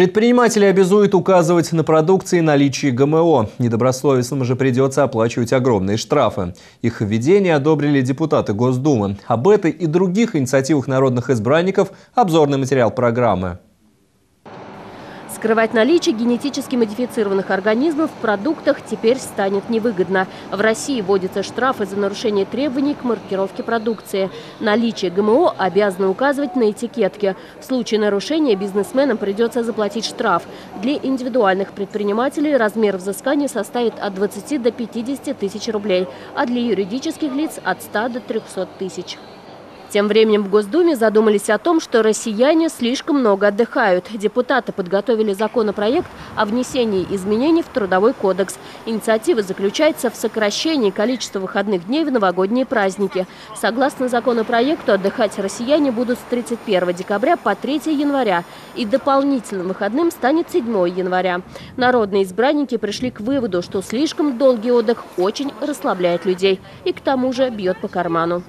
Предприниматели обязуют указывать на продукции наличие ГМО. Недобросовестным же придется оплачивать огромные штрафы. Их введение одобрили депутаты Госдумы. Об этой и других инициативах народных избранников обзорный материал программы. Скрывать наличие генетически модифицированных организмов в продуктах теперь станет невыгодно. В России вводятся штрафы за нарушение требований к маркировке продукции. Наличие ГМО обязаны указывать на этикетке. В случае нарушения бизнесменам придется заплатить штраф. Для индивидуальных предпринимателей размер взыскания составит от 20 до 50 тысяч рублей, а для юридических лиц от 100 до 300 тысяч. Тем временем в Госдуме задумались о том, что россияне слишком много отдыхают. Депутаты подготовили законопроект о внесении изменений в Трудовой кодекс. Инициатива заключается в сокращении количества выходных дней в новогодние праздники. Согласно законопроекту, отдыхать россияне будут с 31 декабря по 3 января. И дополнительным выходным станет 7 января. Народные избранники пришли к выводу, что слишком долгий отдых очень расслабляет людей и к тому же бьет по карману.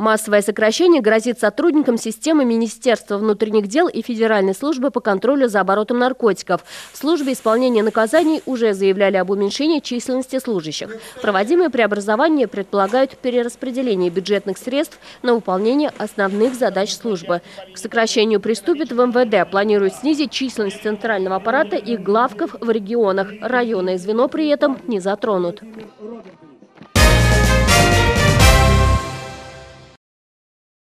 Массовое сокращение грозит сотрудникам системы Министерства внутренних дел и Федеральной службы по контролю за оборотом наркотиков. В службе исполнения наказаний уже заявляли об уменьшении численности служащих. Проводимые преобразования предполагают перераспределение бюджетных средств на выполнение основных задач службы. К сокращению приступит в МВД. Планируют снизить численность центрального аппарата и главков в регионах. Районное звено при этом не затронут.